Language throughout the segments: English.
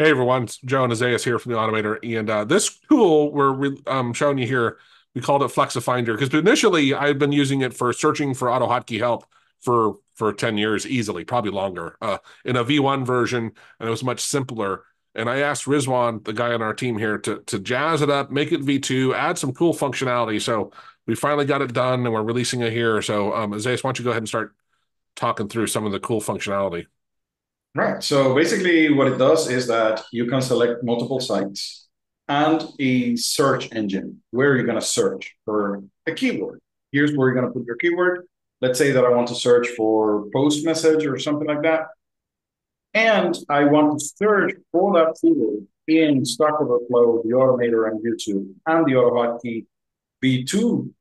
Hey everyone, it's Joe and Isaias here from the Automator, and uh, this tool we're um, showing you here, we called it FlexiFinder because initially I've been using it for searching for AutoHotkey help for for ten years easily, probably longer, uh, in a V1 version, and it was much simpler. And I asked Rizwan, the guy on our team here, to to jazz it up, make it V2, add some cool functionality. So we finally got it done, and we're releasing it here. So um, why don't you go ahead and start talking through some of the cool functionality? Right. So basically, what it does is that you can select multiple sites and a search engine where you're going to search for a keyword. Here's where you're going to put your keyword. Let's say that I want to search for post message or something like that. And I want to search for that keyword in Stack Overflow, the Automator, and YouTube, and the AutoHotkey V2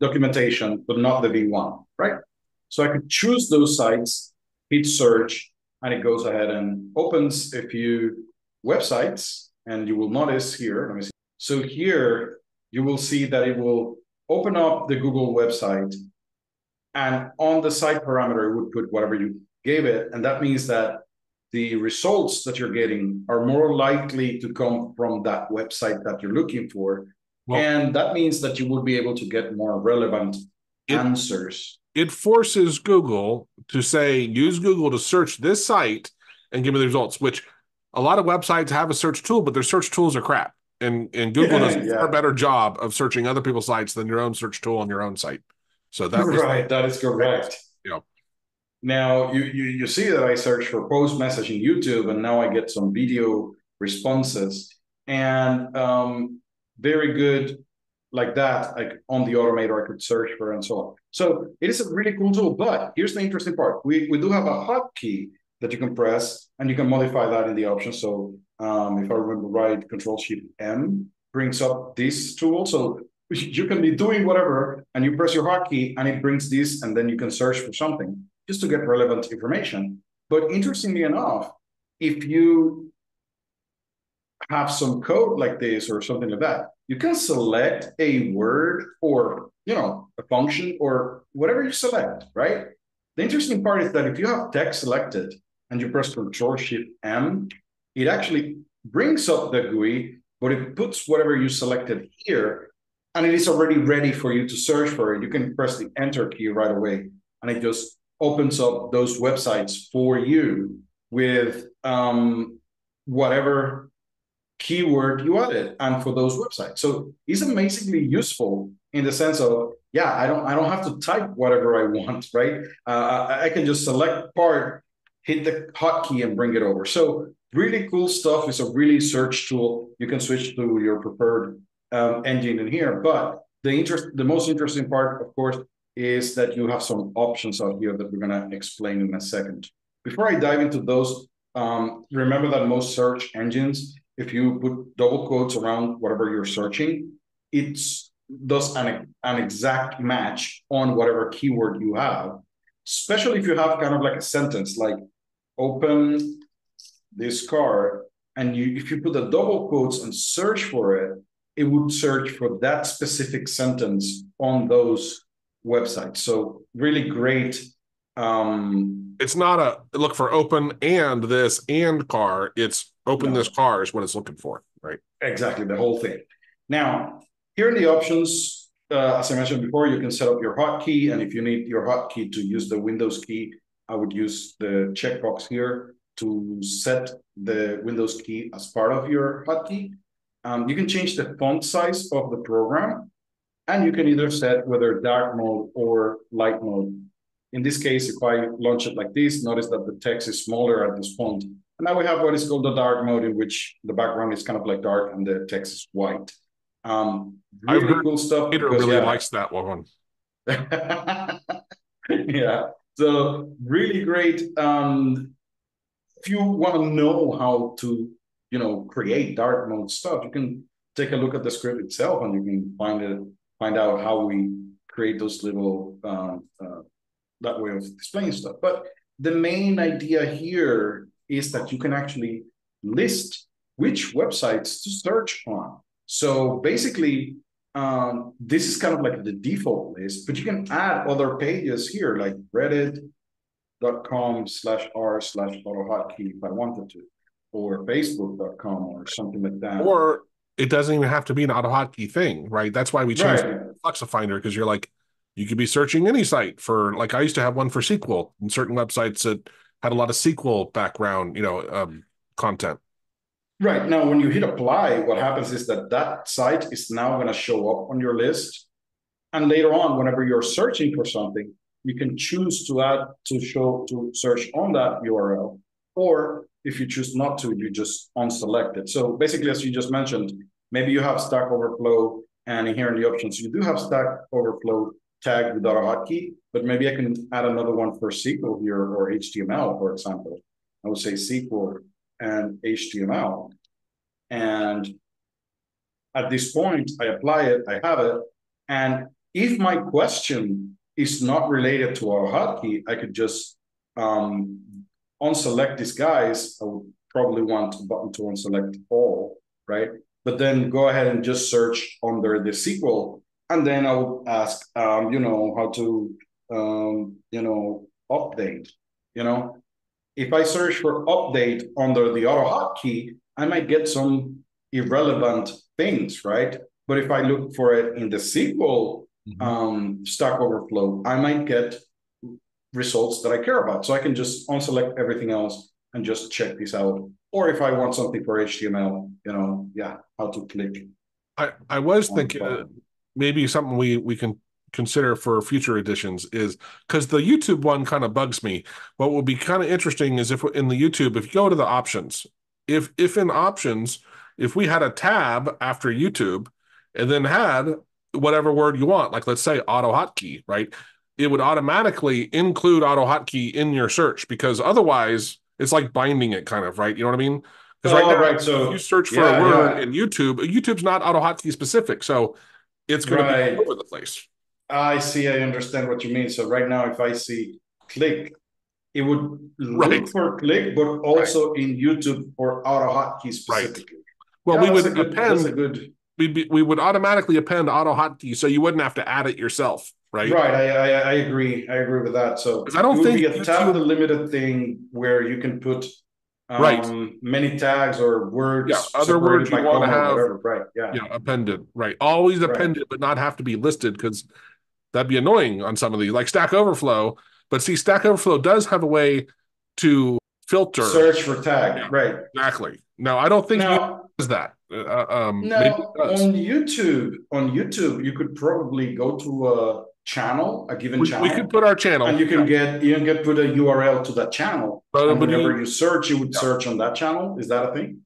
documentation, but not the V1, right? So I could choose those sites, hit search, and it goes ahead and opens a few websites. And you will notice here, let me see. So here you will see that it will open up the Google website. And on the site parameter, it would put whatever you gave it. And that means that the results that you're getting are more likely to come from that website that you're looking for. Well, and that means that you will be able to get more relevant it, answers it forces Google to say, use Google to search this site and give me the results, which a lot of websites have a search tool, but their search tools are crap. And and Google yeah, does yeah. a better job of searching other people's sites than your own search tool on your own site. So that was right. That is correct. Yeah. Now you, you you see that I search for post message in YouTube, and now I get some video responses and um, very good like that, like on the automator, I could search for and so on. So it is a really cool tool. But here's the interesting part: we we do have a hotkey that you can press, and you can modify that in the options. So um, if I remember right, Control Shift M brings up this tool. So you can be doing whatever, and you press your hotkey, and it brings this, and then you can search for something just to get relevant information. But interestingly enough, if you have some code like this or something like that, you can select a word or you know a function or whatever you select, right? The interesting part is that if you have text selected and you press Control Shift M, it actually brings up the GUI, but it puts whatever you selected here, and it is already ready for you to search for it. You can press the Enter key right away, and it just opens up those websites for you with um, whatever keyword you added and for those websites. So it's amazingly useful in the sense of yeah, I don't I don't have to type whatever I want, right? Uh, I, I can just select part, hit the hotkey, and bring it over. So really cool stuff. It's a really search tool. You can switch to your preferred um, engine in here. But the interest, the most interesting part, of course, is that you have some options out here that we're gonna explain in a second. Before I dive into those, um, remember that most search engines if you put double quotes around whatever you're searching, it does an, an exact match on whatever keyword you have, especially if you have kind of like a sentence like open this car and you if you put the double quotes and search for it, it would search for that specific sentence on those websites. So really great um it's not a look for open and this and car it's open no. this car is what it's looking for right? Exactly the whole thing. Now here in the options. Uh, as i mentioned before you can set up your hotkey and if you need your hotkey to use the windows key i would use the checkbox here to set the windows key as part of your hotkey. Um, you can change the font size of the program and you can either set whether dark mode or light mode. In this case, if I launch it like this, notice that the text is smaller at this point. And now we have what is called the dark mode, in which the background is kind of like dark and the text is white. Um, really cool stuff. Peter because, really yeah. likes that one. yeah. So really great. Um, if you want to know how to, you know, create dark mode stuff, you can take a look at the script itself, and you can find it, find out how we create those little um, uh, that way of displaying stuff. But the main idea here is that you can actually list which websites to search on. So basically, um, this is kind of like the default list, but you can add other pages here, like reddit.com slash r slash autohotkey if I wanted to. or Facebook.com or something like that. Or it doesn't even have to be an AutoHotkey thing, right? That's why we changed Right. Flexifinder because you're like, you could be searching any site for like I used to have one for SQL and certain websites that had a lot of SQL background, you know, um, content. Right. Now, when you hit apply, what happens is that that site is now going to show up on your list. And later on, whenever you're searching for something, you can choose to add to show to search on that URL. Or if you choose not to, you just unselect it. So basically, as you just mentioned, maybe you have Stack Overflow and here in the options, you do have Stack Overflow tagged with AutoHotkey, but maybe I can add another one for SQL here or HTML, for example. I would say SQL and HTML. And at this point, I apply it, I have it. And if my question is not related to AutoHotkey, I could just um, unselect these guys. I would probably want a button to unselect all, right? But then go ahead and just search under the SQL. And then I would ask, um, you know, how to, um, you know, update, you know, if I search for update under the AutoHotkey, I might get some irrelevant things, right? But if I look for it in the SQL Mhm. um, Stack Overflow, I might get results that I care about. So I can just unselect everything else and just check this out. Or if I want something for HTML, you know, yeah, how to click. I, I was thinking uh, maybe something we we can consider for future editions is because the YouTube one kind of bugs me. What will be kind of interesting is if in the YouTube, if you go to the options, if if in options, if we had a tab after YouTube and then had whatever word you want, like let's say auto hotkey, right? It would automatically include auto hotkey in your search because otherwise it's like binding it kind of, right? You know what I mean? Because right Oh, now, right, so- if you search for yeah, a word yeah. in YouTube, YouTube's not auto hotkey specific, so it's going to be all over the place. I see, I understand what you mean. So right now, if I see click, it would look Right. for click, but also in YouTube for auto hotkey specifically. Right. Well, Yeah, we would good, that's a append, good. we'd be, we would automatically append auto hotkey, so you wouldn't have to add it yourself, right? Right, I, I, I agree, I agree with that, so. 'Cause I don't it would think be a tab YouTube- delimited thing where you can put. Right. Um, many tags or words. Yeah, other words you wanna have- whatever, Right, yeah, Yeah, appended, right? Always Right. appended, but not have to be listed because that'd be annoying on some of these, like Stack Overflow. But see, Stack Overflow does have a way to filter search for tag, Yeah. right. exactly. Now, I don't think Now, does that. Uh, um, maybe Now, does. on YouTube, on YouTube, you could probably go to a channel, a given We, channel, we could put our channel. and you can get you can get put a URL to that channel. But it and would whenever be- you search, you would Yeah. search on that channel. Is that a thing?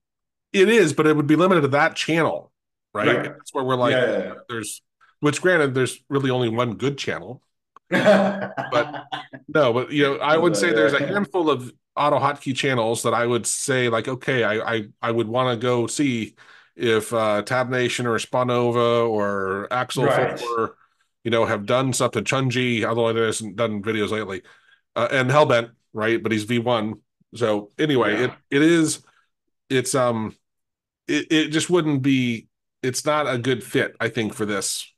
It is, but it would be limited to that channel, right? Right. That's where we're like, yeah, yeah, there's, which granted, there's really only one good channel. But- No, but you know, I would say there's a handful of auto hotkey channels that I would say like, okay, I I, I would want to go see if uh Tab Nation or Spawnova or Axel Right. or you know have done something. Chunji, although he hasn't done videos lately, uh, and Hellbent, right? But he's V1. So anyway, Yeah. it it is it's um it, it just wouldn't be it's not a good fit, I think, for this.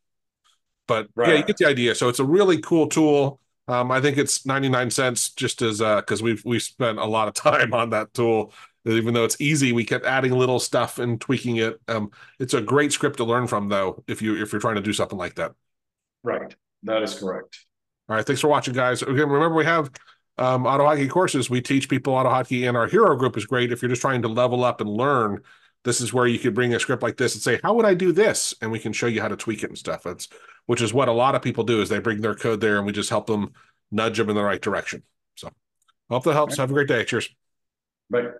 But yeah, you get the idea. So it's a really cool tool. Um, I think it's 99 cents just as uh because we've we spent a lot of time on that tool. Even though it's easy, we kept adding little stuff and tweaking it. Um, it's a great script to learn from though, if you if you're trying to do something like that. right. That is correct. All right, thanks for watching, guys. Again, remember we have um, auto hotkey courses. We teach people auto hotkey, and our hero group is great if you're just trying to level up and learn. This is where you could bring a script like this and say, "How would I do this?" and we can show you how to tweak it and stuff. That's which is what a lot of people do is they bring their code there, and we just help them nudge them in the right direction. So, hope that helps. Have a great day. Cheers. Right.